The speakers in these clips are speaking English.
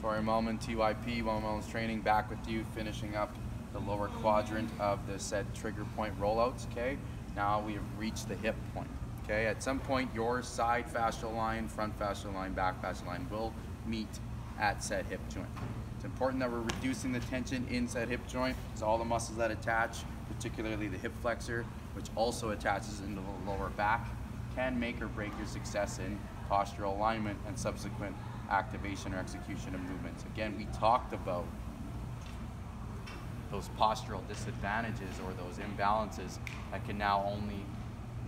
Tori Wellman, TYP, Wellman Training, back with you, finishing up the lower quadrant of the said trigger point rollouts, okay? Now we have reached the hip point, okay? At some point, your side fascial line, front fascial line, back fascial line will meet at said hip joint. It's important that we're reducing the tension in said hip joint, so all the muscles that attach, particularly the hip flexor, which also attaches into the lower back, can make or break your success in postural alignment and subsequent activation or execution of movements. Again, we talked about those postural disadvantages or those imbalances that can now only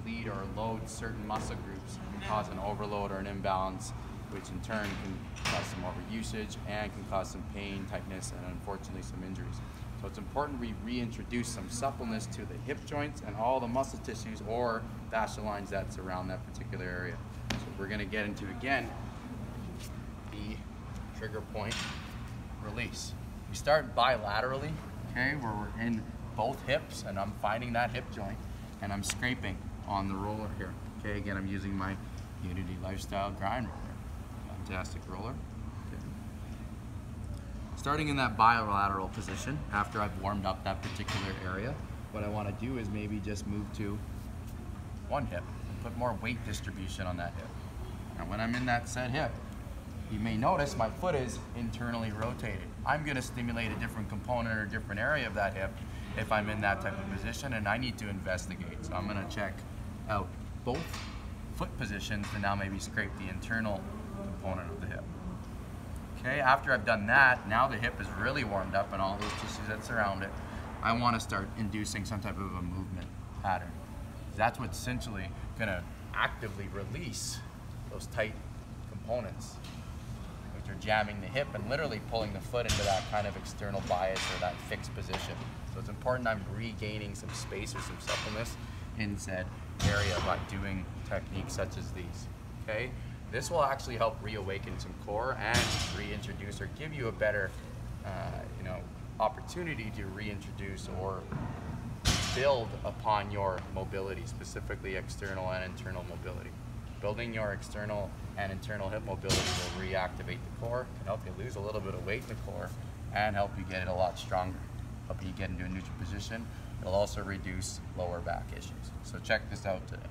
lead or load certain muscle groups and cause an overload or an imbalance, which in turn can cause some overusage and can cause some pain, tightness, and unfortunately some injuries. So it's important we reintroduce some suppleness to the hip joints and all the muscle tissues or fascia lines that surround that particular area. So we're gonna get into again the trigger point release. We start bilaterally, okay, where we're in both hips and I'm finding that hip joint and I'm scraping on the roller here. Okay, again, I'm using my YUNITI Lifestyle grind roller. Fantastic roller. Starting in that bilateral position, after I've warmed up that particular area, what I want to do is maybe just move to one hip, and put more weight distribution on that hip. Now when I'm in that set hip, you may notice my foot is internally rotated. I'm going to stimulate a different component or different area of that hip if I'm in that type of position and I need to investigate. So I'm going to check out both foot positions to now maybe scrape the internal component of the hip. Okay, after I've done that, now the hip is really warmed up and all those tissues that surround it, I want to start inducing some type of a movement pattern. That's what's essentially going to actively release those tight components, are jamming the hip and literally pulling the foot into that kind of external bias or that fixed position. So it's important I'm regaining some space or some suppleness in said area by doing techniques such as these, okay? This will actually help reawaken some core and reintroduce or give you a better, uh, you know, opportunity to reintroduce or build upon your mobility, specifically external and internal mobility. Building your external and internal hip mobility will reactivate the core, can help you lose a little bit of weight in the core, and help you get it a lot stronger, help you get into a neutral position. It'll also reduce lower back issues. So check this out today.